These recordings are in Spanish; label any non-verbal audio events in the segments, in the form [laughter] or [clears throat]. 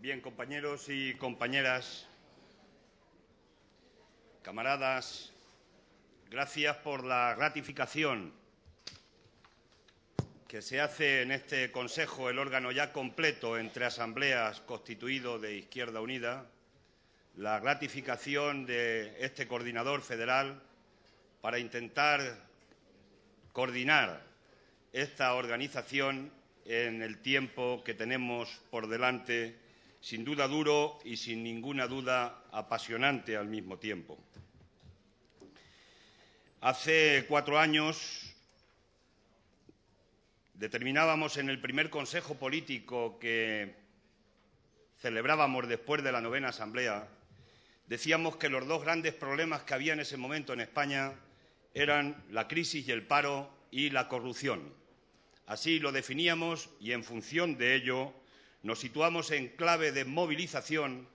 Bien, compañeros y compañeras, camaradas, gracias por la ratificación que se hace en este Consejo, el órgano ya completo entre asambleas constituido de Izquierda Unida, la ratificación de este coordinador federal para intentar coordinar esta organización en el tiempo que tenemos por delante, sin duda duro y sin ninguna duda apasionante al mismo tiempo. Hace cuatro años determinábamos en el primer Consejo Político que celebrábamos después de la novena Asamblea, decíamos que los dos grandes problemas que había en ese momento en España eran la crisis y el paro y la corrupción. Así lo definíamos y en función de ello nos situamos en clave de movilización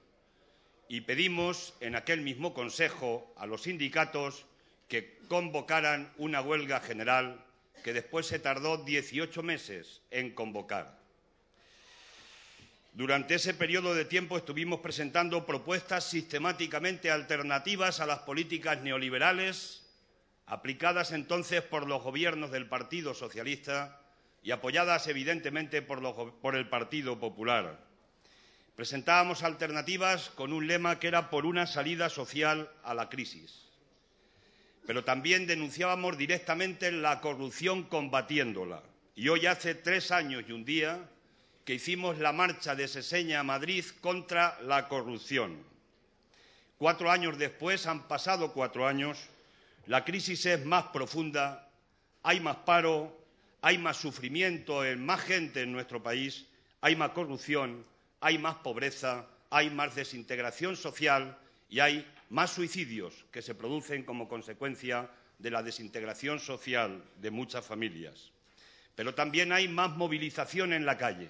y pedimos en aquel mismo Consejo a los sindicatos que convocaran una huelga general que después se tardó 18 meses en convocar. Durante ese periodo de tiempo estuvimos presentando propuestas sistemáticamente alternativas a las políticas neoliberales aplicadas entonces por los gobiernos del Partido Socialista y apoyadas evidentemente por, el Partido Popular. Presentábamos alternativas con un lema que era por una salida social a la crisis pero también denunciábamos directamente la corrupción combatiéndola. Y hoy hace tres años y un día que hicimos la marcha de Seseña a Madrid contra la corrupción. Cuatro años después, han pasado cuatro años, la crisis es más profunda, hay más paro, hay más sufrimiento en más gente en nuestro país, hay más corrupción, hay más pobreza, hay más desintegración social y hay más suicidios que se producen como consecuencia de la desintegración social de muchas familias. Pero también hay más movilización en la calle.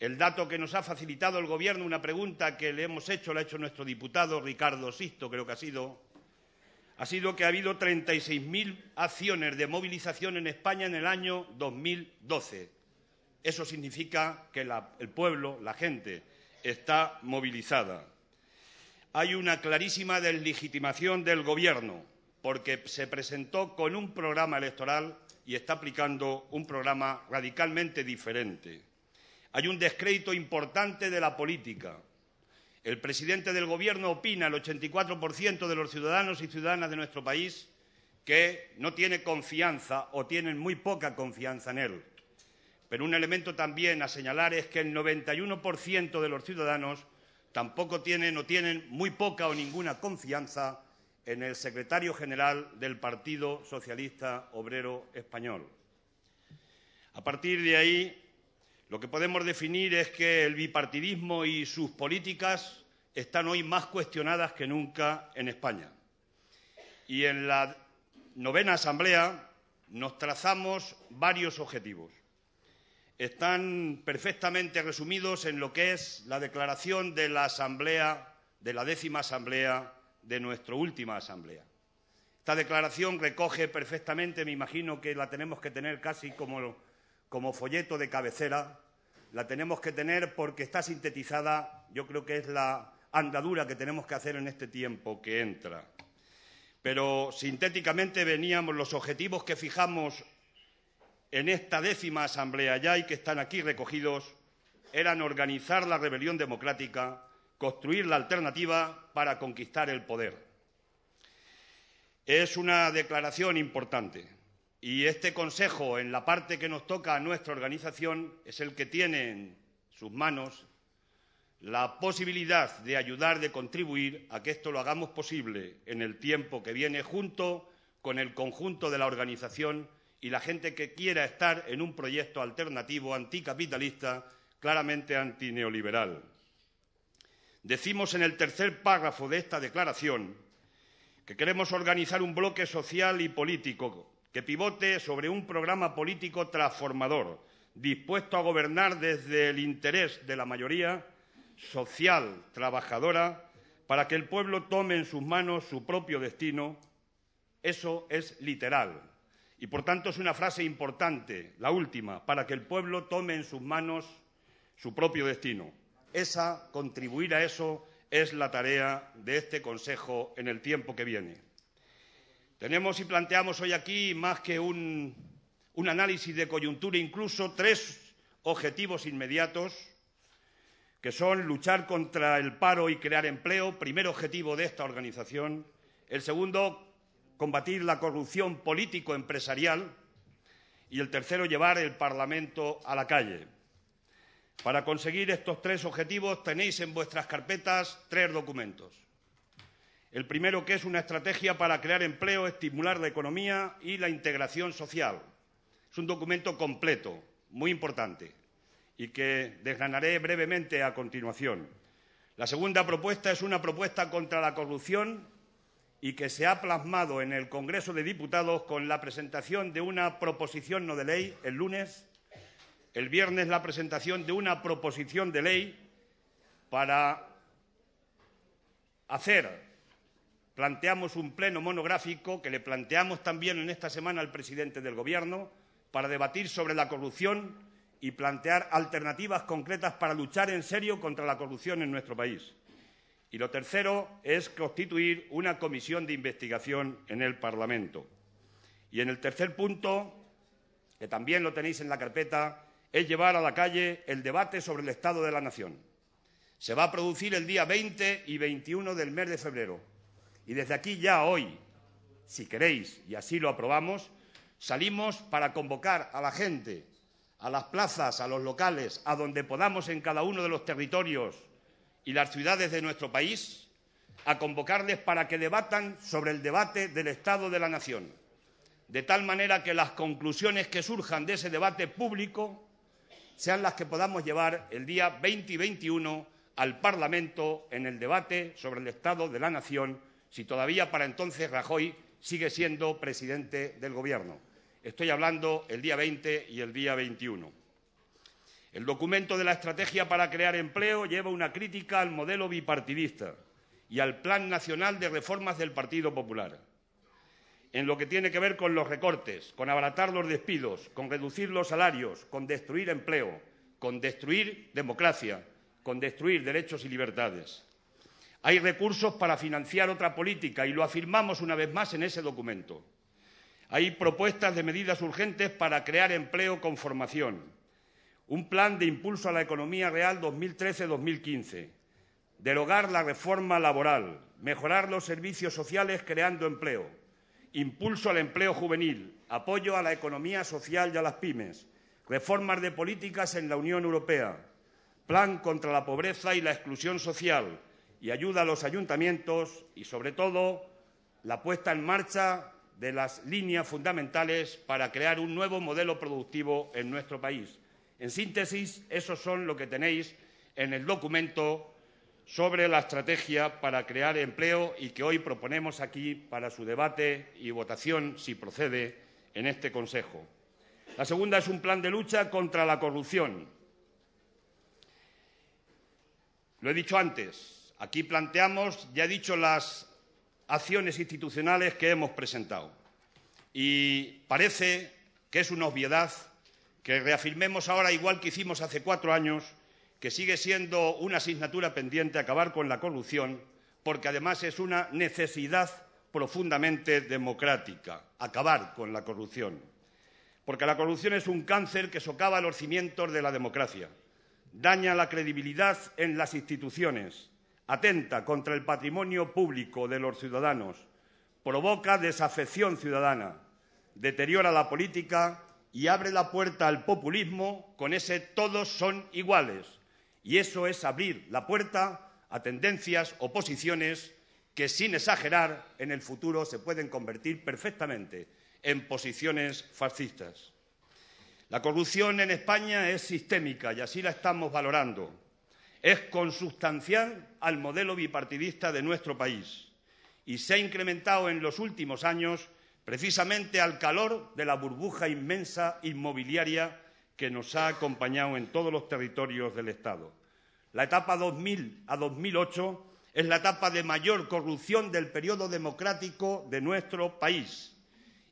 El dato que nos ha facilitado el Gobierno, una pregunta que le hemos hecho, la ha hecho nuestro diputado Ricardo Sisto, creo que ha sido, ha sido que ha habido 36.000 acciones de movilización en España en el año 2012. Eso significa que el pueblo, la gente, está movilizada hay una clarísima deslegitimación del Gobierno, porque se presentó con un programa electoral y está aplicando un programa radicalmente diferente. Hay un descrédito importante de la política. El presidente del Gobierno opina, el 84% de los ciudadanos y ciudadanas de nuestro país, que no tiene confianza o tienen muy poca confianza en él. Pero un elemento también a señalar es que el 91% de los ciudadanos tampoco tienen o tienen muy poca o ninguna confianza en el secretario general del Partido Socialista Obrero Español. A partir de ahí, lo que podemos definir es que el bipartidismo y sus políticas están hoy más cuestionadas que nunca en España. Y en la novena Asamblea nos trazamos varios objetivos están perfectamente resumidos en lo que es la declaración de la Asamblea, de la décima Asamblea, de nuestra última Asamblea. Esta declaración recoge perfectamente, me imagino que la tenemos que tener casi como, como folleto de cabecera, la tenemos que tener porque está sintetizada, yo creo que es la andadura que tenemos que hacer en este tiempo que entra. Pero sintéticamente veníamos los objetivos que fijamos en esta décima asamblea ya y que están aquí recogidos eran organizar la rebelión democrática, construir la alternativa para conquistar el poder. Es una declaración importante y este Consejo, en la parte que nos toca a nuestra organización, es el que tiene en sus manos la posibilidad de ayudar, de contribuir a que esto lo hagamos posible en el tiempo que viene junto con el conjunto de la organización y la gente que quiera estar en un proyecto alternativo anticapitalista, claramente antineoliberal. Decimos en el tercer párrafo de esta declaración que queremos organizar un bloque social y político que pivote sobre un programa político transformador, dispuesto a gobernar desde el interés de la mayoría social, trabajadora, para que el pueblo tome en sus manos su propio destino. Eso es literal, y por tanto es una frase importante, la última, para que el pueblo tome en sus manos su propio destino. Esa, contribuir a eso, es la tarea de este Consejo en el tiempo que viene. Tenemos y planteamos hoy aquí, más que un, análisis de coyuntura, incluso tres objetivos inmediatos, que son luchar contra el paro y crear empleo, primer objetivo de esta organización. El segundo, combatir la corrupción político-empresarial. Y el tercero, llevar el Parlamento a la calle. Para conseguir estos tres objetivos tenéis en vuestras carpetas tres documentos. El primero, que es una estrategia para crear empleo, estimular la economía y la integración social. Es un documento completo, muy importante, y que desgranaré brevemente a continuación. La segunda propuesta es una propuesta contra la corrupción y que se ha plasmado en el Congreso de Diputados con la presentación de una proposición no de ley el lunes el viernes la presentación de una proposición de ley para hacer, planteamos un pleno monográfico que le planteamos también en esta semana al presidente del Gobierno para debatir sobre la corrupción y plantear alternativas concretas para luchar en serio contra la corrupción en nuestro país. Y lo tercero es constituir una comisión de investigación en el Parlamento. Y en el tercer punto, que también lo tenéis en la carpeta, es llevar a la calle el debate sobre el Estado de la Nación. Se va a producir el día 20 y 21 del mes de febrero. Y desde aquí ya hoy, si queréis, y así lo aprobamos, salimos para convocar a la gente, a las plazas, a los locales, a donde podamos en cada uno de los territorios y las ciudades de nuestro país, a convocarles para que debatan sobre el debate del Estado de la Nación, de tal manera que las conclusiones que surjan de ese debate público sean las que podamos llevar el día 20 y 21 al Parlamento en el debate sobre el Estado de la Nación, si todavía para entonces Rajoy sigue siendo presidente del Gobierno. Estoy hablando el día 20 y el día 21. El documento de la Estrategia para crear empleo lleva una crítica al modelo bipartidista y al Plan Nacional de Reformas del Partido Popular en lo que tiene que ver con los recortes, con abaratar los despidos, con reducir los salarios, con destruir empleo, con destruir democracia, con destruir derechos y libertades. Hay recursos para financiar otra política y lo afirmamos una vez más en ese documento. Hay propuestas de medidas urgentes para crear empleo con formación. Un plan de impulso a la economía real 2013-2015. Derogar la reforma laboral. Mejorar los servicios sociales creando empleo impulso al empleo juvenil, apoyo a la economía social y a las pymes, reformas de políticas en la Unión Europea, plan contra la pobreza y la exclusión social y ayuda a los ayuntamientos y, sobre todo, la puesta en marcha de las líneas fundamentales para crear un nuevo modelo productivo en nuestro país. En síntesis, esos son lo que tenéis en el documento sobre la estrategia para crear empleo y que hoy proponemos aquí para su debate y votación, si procede, en este Consejo. La segunda es un plan de lucha contra la corrupción. Lo he dicho antes, aquí planteamos, ya he dicho, las acciones institucionales que hemos presentado. Y parece que es una obviedad que reafirmemos ahora, igual que hicimos hace cuatro años, que sigue siendo una asignatura pendiente acabar con la corrupción, porque además es una necesidad profundamente democrática, acabar con la corrupción. Porque la corrupción es un cáncer que socava los cimientos de la democracia, daña la credibilidad en las instituciones, atenta contra el patrimonio público de los ciudadanos, provoca desafección ciudadana, deteriora la política y abre la puerta al populismo con ese todos son iguales, y eso es abrir la puerta a tendencias o posiciones que, sin exagerar, en el futuro se pueden convertir perfectamente en posiciones fascistas. La corrupción en España es sistémica y así la estamos valorando. Es consustancial al modelo bipartidista de nuestro país y se ha incrementado en los últimos años precisamente al calor de la burbuja inmensa inmobiliaria que nos ha acompañado en todos los territorios del Estado. La etapa 2000 a 2008 es la etapa de mayor corrupción del periodo democrático de nuestro país.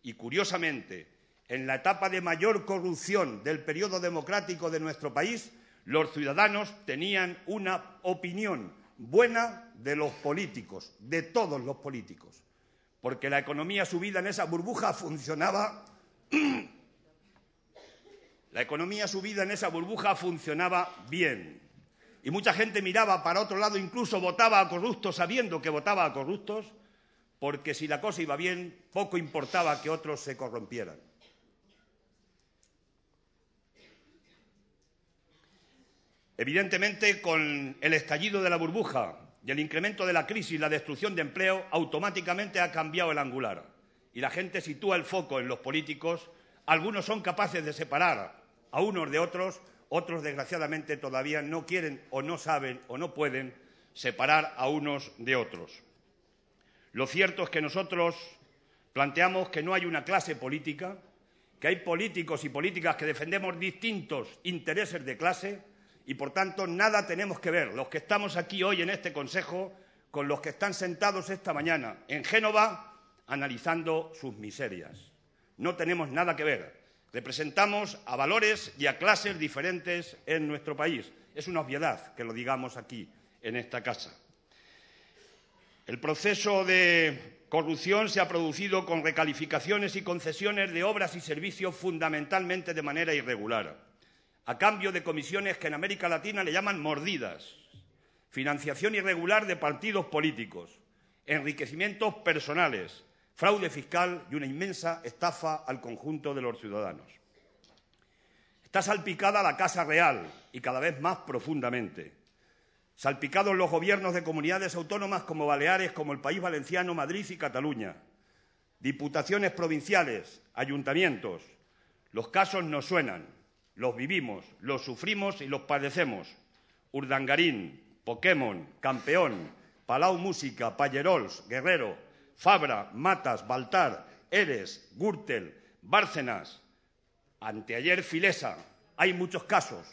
Y, curiosamente, en la etapa de mayor corrupción del periodo democrático de nuestro país, Los ciudadanos tenían una opinión buena de los políticos, de todos los políticos, porque la economía subida en esa burbuja funcionaba. [clears throat] la economía subida en esa burbuja funcionaba bien. Y mucha gente miraba para otro lado, incluso votaba a corruptos sabiendo que votaba a corruptos, porque si la cosa iba bien, poco importaba que otros se corrompieran. Evidentemente, con el estallido de la burbuja y el incremento de la crisis la destrucción de empleo, automáticamente ha cambiado el angular. Y la gente sitúa el foco en los políticos. Algunos son capaces de separar a unos de otros, otros, desgraciadamente, todavía no quieren o no saben o no pueden separar a unos de otros. Lo cierto es que nosotros planteamos que no hay una clase política, que hay políticos y políticas que defendemos distintos intereses de clase y, por tanto, nada tenemos que ver los que estamos aquí hoy en este Consejo con los que están sentados esta mañana en Génova analizando sus miserias. No tenemos nada que ver. Representamos a valores y a clases diferentes en nuestro país. Es una obviedad que lo digamos aquí, en esta casa. El proceso de corrupción se ha producido con recalificaciones y concesiones de obras y servicios fundamentalmente de manera irregular a cambio de comisiones que en América Latina le llaman mordidas, financiación irregular de partidos políticos, enriquecimientos personales, fraude fiscal y una inmensa estafa al conjunto de los ciudadanos. Está salpicada la Casa Real y cada vez más profundamente. Salpicados los gobiernos de comunidades autónomas como Baleares, como el País Valenciano, Madrid y Cataluña. Diputaciones provinciales, ayuntamientos. Los casos nos suenan los vivimos, los sufrimos y los padecemos. Urdangarín, Pokémon, Campeón, Palau Música, Pallerols, Guerrero, Fabra, Matas, Baltar, Eres, Gürtel, Bárcenas, anteayer Filesa. Hay muchos casos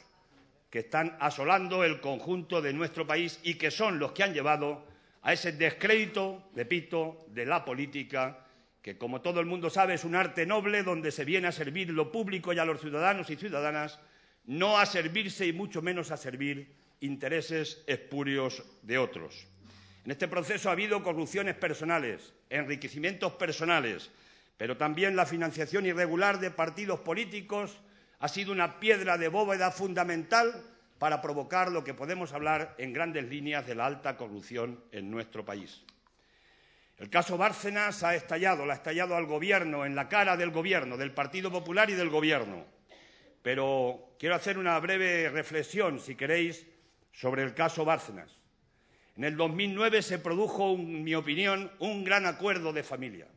que están asolando el conjunto de nuestro país y que son los que han llevado a ese descrédito, repito, de la política que como todo el mundo sabe es un arte noble donde se viene a servir lo público y a los ciudadanos y ciudadanas, no a servirse y mucho menos a servir intereses espurios de otros. En este proceso ha habido corrupciones personales, enriquecimientos personales, pero también la financiación irregular de partidos políticos ha sido una piedra de bóveda fundamental para provocar lo que podemos hablar en grandes líneas de la alta corrupción en nuestro país. El caso Bárcenas ha estallado, le ha estallado al Gobierno, en la cara del Gobierno, del Partido Popular y del Gobierno. Pero quiero hacer una breve reflexión, si queréis, sobre el caso Bárcenas. En el 2009 se produjo, en mi opinión, un gran acuerdo de familia.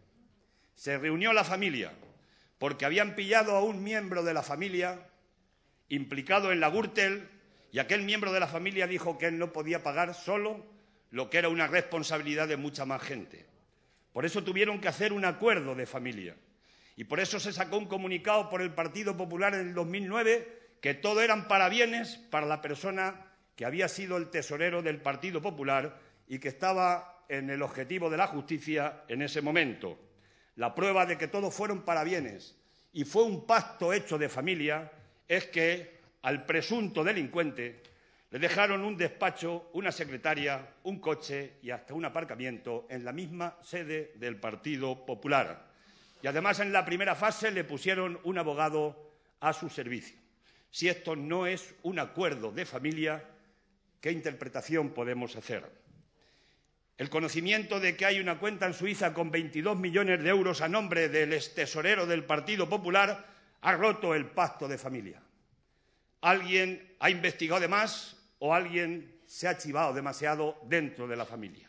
Se reunió la familia porque habían pillado a un miembro de la familia implicado en la Gürtel y aquel miembro de la familia dijo que él no podía pagar solo lo que era una responsabilidad de mucha más gente. Por eso tuvieron que hacer un acuerdo de familia. Y por eso se sacó un comunicado por el Partido Popular en el 2009 que todo eran parabienes para la persona que había sido el tesorero del Partido Popular y que estaba en el objetivo de la justicia en ese momento. La prueba de que todo fueron parabienes y fue un pacto hecho de familia es que al presunto delincuente le dejaron un despacho, una secretaria, un coche y hasta un aparcamiento en la misma sede del Partido Popular. Y además en la primera fase le pusieron un abogado a su servicio. Si esto no es un acuerdo de familia, ¿qué interpretación podemos hacer? El conocimiento de que hay una cuenta en Suiza con 22 millones de euros a nombre del extesorero del Partido Popular ha roto el pacto de familia. Alguien ha investigado además o alguien se ha chivado demasiado dentro de la familia.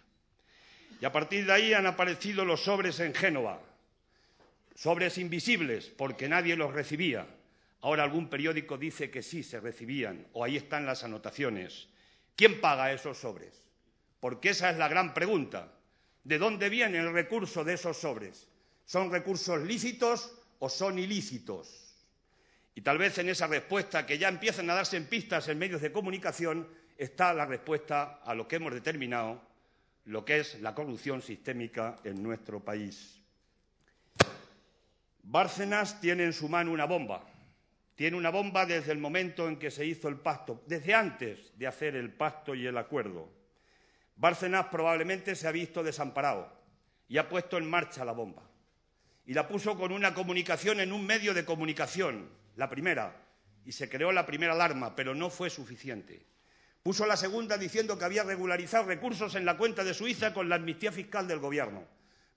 Y a partir de ahí han aparecido los sobres en Génova, sobres invisibles porque nadie los recibía. Ahora algún periódico dice que sí se recibían o ahí están las anotaciones. ¿Quién paga esos sobres? Porque esa es la gran pregunta. ¿De dónde viene el recurso de esos sobres? ¿Son recursos lícitos o son ilícitos? Y tal vez en esa respuesta que ya empiezan a darse en pistas en medios de comunicación está la respuesta a lo que hemos determinado, lo que es la corrupción sistémica en nuestro país. Bárcenas tiene en su mano una bomba tiene una bomba desde el momento en que se hizo el pacto, desde antes de hacer el pacto y el acuerdo. Bárcenas probablemente se ha visto desamparado y ha puesto en marcha la bomba. Y la puso con una comunicación en un medio de comunicación, la primera, y se creó la primera alarma, pero no fue suficiente. Puso la segunda diciendo que había regularizado recursos en la cuenta de Suiza con la amnistía fiscal del Gobierno,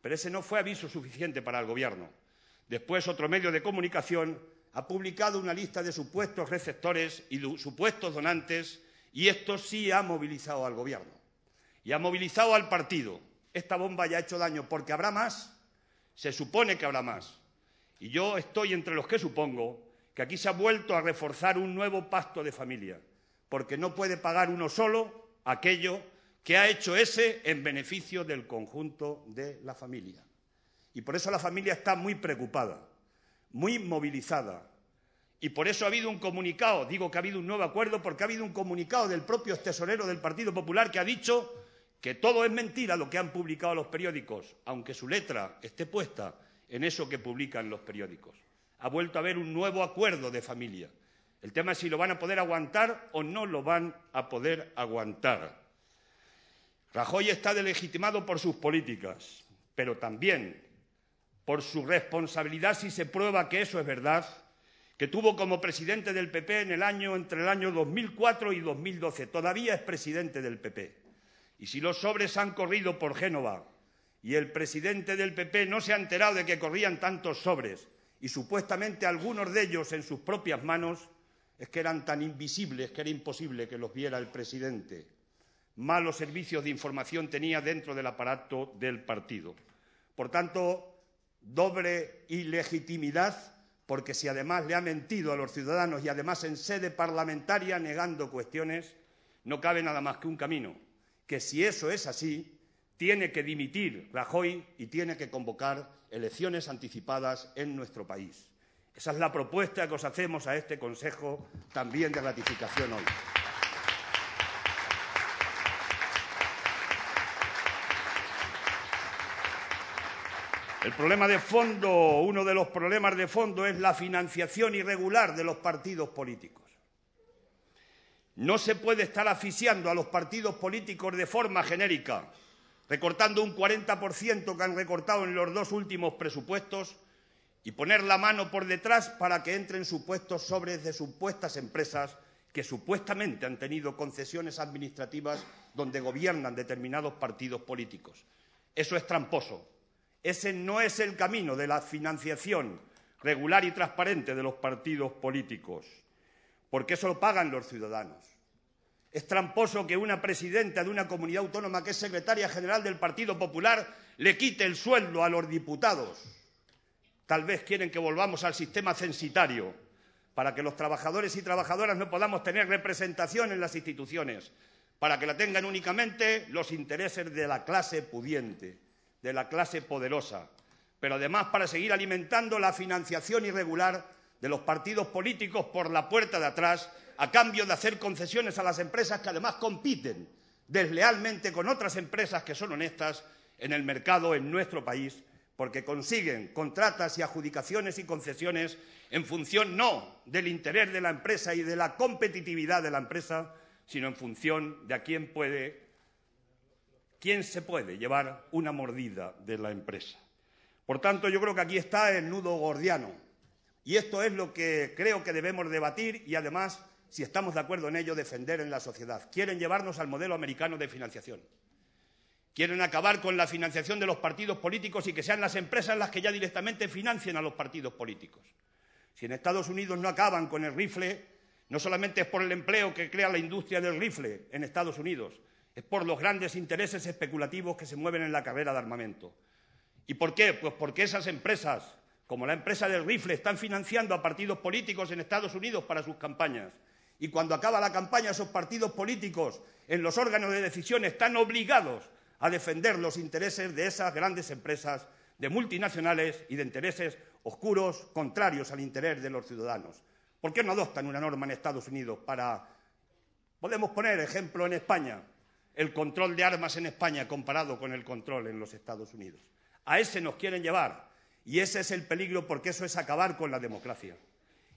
pero ese no fue aviso suficiente para el Gobierno. Después, otro medio de comunicación ha publicado una lista de supuestos receptores y supuestos donantes y esto sí ha movilizado al Gobierno y ha movilizado al partido. Esta bomba ya ha hecho daño porque habrá más, se supone que habrá más. Y yo estoy entre los que supongo que aquí se ha vuelto a reforzar un nuevo pacto de familia, porque no puede pagar uno solo aquello que ha hecho ese en beneficio del conjunto de la familia. Y por eso la familia está muy preocupada muy movilizada. Y por eso ha habido un comunicado, digo que ha habido un nuevo acuerdo porque ha habido un comunicado del propio tesorero del Partido Popular que ha dicho que todo es mentira lo que han publicado los periódicos, aunque su letra esté puesta en eso que publican los periódicos. Ha vuelto a haber un nuevo acuerdo de familia. El tema es si lo van a poder aguantar o no lo van a poder aguantar. Rajoy está delegitimado por sus políticas, pero también por su responsabilidad si se prueba que eso es verdad, que tuvo como presidente del PP en el año entre el año 2004 y 2012. Todavía es presidente del PP. Y si los sobres han corrido por Génova y el presidente del PP no se ha enterado de que corrían tantos sobres y supuestamente algunos de ellos en sus propias manos, es que eran tan invisibles que era imposible que los viera el presidente. Malos servicios de información tenía dentro del aparato del partido. Por tanto, doble ilegitimidad, porque si además le ha mentido a los ciudadanos y además en sede parlamentaria negando cuestiones, no cabe nada más que un camino, que si eso es así, tiene que dimitir Rajoy y tiene que convocar elecciones anticipadas en nuestro país. Esa es la propuesta que os hacemos a este Consejo también de ratificación hoy. El problema de fondo, uno de los problemas de fondo es la financiación irregular de los partidos políticos. No se puede estar asfixiando a los partidos políticos de forma genérica, recortando un 40% que han recortado en los dos últimos presupuestos y poner la mano por detrás para que entren supuestos sobres de supuestas empresas que supuestamente han tenido concesiones administrativas donde gobiernan determinados partidos políticos. Eso es tramposo, ese no es el camino de la financiación regular y transparente de los partidos políticos, porque eso lo pagan los ciudadanos. Es tramposo que una presidenta de una comunidad autónoma que es secretaria general del Partido Popular le quite el sueldo a los diputados. Tal vez quieren que volvamos al sistema censitario para que los trabajadores y trabajadoras no podamos tener representación en las instituciones, para que la tengan únicamente los intereses de la clase pudiente de la clase poderosa, pero además para seguir alimentando la financiación irregular de los partidos políticos por la puerta de atrás, a cambio de hacer concesiones a las empresas que además compiten deslealmente con otras empresas que son honestas en el mercado en nuestro país, porque consiguen contratas y adjudicaciones y concesiones en función no del interés de la empresa y de la competitividad de la empresa, sino en función de a quién puede ¿Quién se puede llevar una mordida de la empresa? Por tanto, yo creo que aquí está el nudo gordiano. Y esto es lo que creo que debemos debatir y, además, si estamos de acuerdo en ello, defender en la sociedad. Quieren llevarnos al modelo americano de financiación. Quieren acabar con la financiación de los partidos políticos y que sean las empresas las que ya directamente financien a los partidos políticos. Si en Estados Unidos no acaban con el rifle, no solamente es por el empleo que crea la industria del rifle en Estados Unidos, es por los grandes intereses especulativos que se mueven en la carrera de armamento. ¿Y por qué? Pues porque esas empresas, como la empresa del rifle, están financiando a partidos políticos en Estados Unidos para sus campañas. Y cuando acaba la campaña, esos partidos políticos en los órganos de decisión están obligados a defender los intereses de esas grandes empresas, de multinacionales y de intereses oscuros contrarios al interés de los ciudadanos. ¿Por qué no adoptan una norma en Estados Unidos para... Podemos poner ejemplo en España el control de armas en España comparado con el control en los Estados Unidos. A ese nos quieren llevar y ese es el peligro porque eso es acabar con la democracia.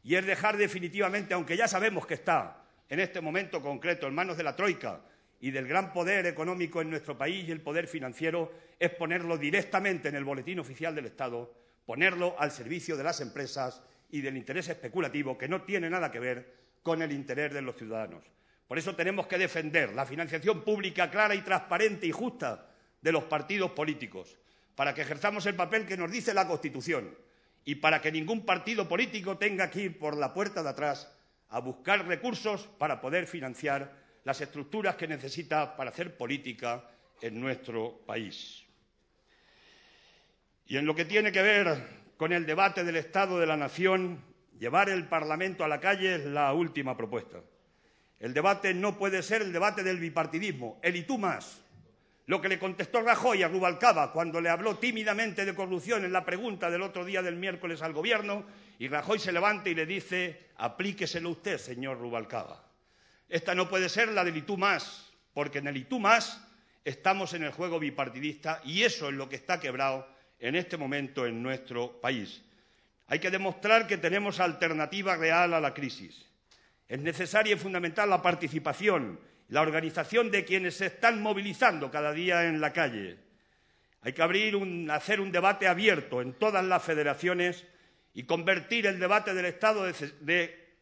y es dejar definitivamente, aunque ya sabemos que está en este momento concreto en manos de la Troika y del gran poder económico en nuestro país y el poder financiero, es ponerlo directamente en el boletín oficial del Estado, ponerlo al servicio de las empresas y del interés especulativo que no tiene nada que ver con el interés de los ciudadanos. Por eso tenemos que defender la financiación pública clara y transparente y justa de los partidos políticos, para que ejerzamos el papel que nos dice la Constitución y para que ningún partido político tenga que ir por la puerta de atrás a buscar recursos para poder financiar las estructuras que necesita para hacer política en nuestro país. Y en lo que tiene que ver con el debate del Estado de la Nación, llevar el Parlamento a la calle es la última propuesta. El debate no puede ser el debate del bipartidismo, el y tú más. Lo que le contestó Rajoy a Rubalcaba cuando le habló tímidamente de corrupción en la pregunta del otro día del miércoles al Gobierno, y Rajoy se levanta y le dice, aplíqueselo usted, señor Rubalcaba. Esta no puede ser la del y tú más, porque en el y tú más estamos en el juego bipartidista y eso es lo que está quebrado en este momento en nuestro país. Hay que demostrar que tenemos alternativa real a la crisis. Es necesaria y fundamental la participación, la organización de quienes se están movilizando cada día en la calle. Hay que abrir hacer un debate abierto en todas las federaciones y convertir el debate del Estado de, de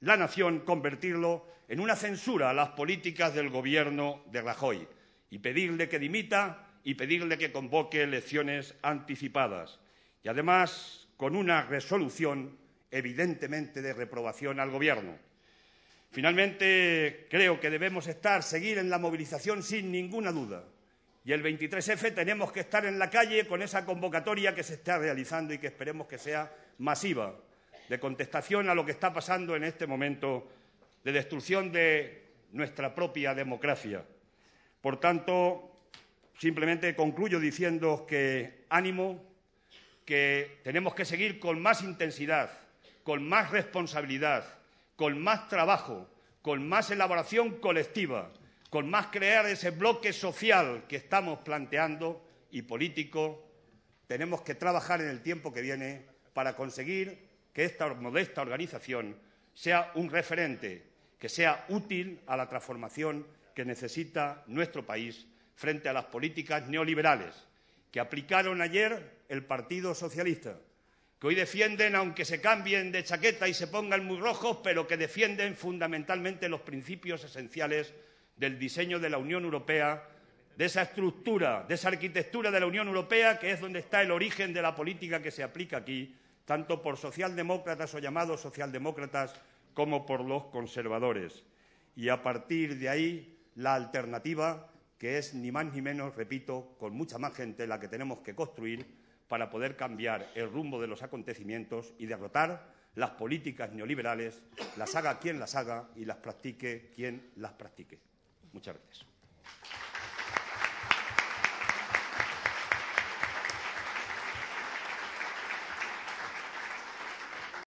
la Nación, convertirlo en una censura a las políticas del Gobierno de Rajoy y pedirle que dimita y pedirle que convoque elecciones anticipadas. Y además con una resolución evidentemente de reprobación al Gobierno. Finalmente, creo que debemos estar, seguir en la movilización sin ninguna duda. Y el 23F tenemos que estar en la calle con esa convocatoria que se está realizando y que esperemos que sea masiva, de contestación a lo que está pasando en este momento de destrucción de nuestra propia democracia. Por tanto, simplemente concluyo diciendo que ánimo, que tenemos que seguir con más intensidad, con más responsabilidad, con más trabajo, con más elaboración colectiva, con más crear ese bloque social que estamos planteando y político, tenemos que trabajar en el tiempo que viene para conseguir que esta modesta organización sea un referente, que sea útil a la transformación que necesita nuestro país frente a las políticas neoliberales que aplicaron ayer el Partido Socialista, que hoy defienden, aunque se cambien de chaqueta y se pongan muy rojos, pero que defienden fundamentalmente los principios esenciales del diseño de la Unión Europea, de esa estructura, de esa arquitectura de la Unión Europea, que es donde está el origen de la política que se aplica aquí, tanto por socialdemócratas o llamados socialdemócratas como por los conservadores. Y a partir de ahí, la alternativa, que es ni más ni menos, repito, con mucha más gente la que tenemos que construir, para poder cambiar el rumbo de los acontecimientos y derrotar las políticas neoliberales, las haga quien las haga y las practique quien las practique. Muchas gracias.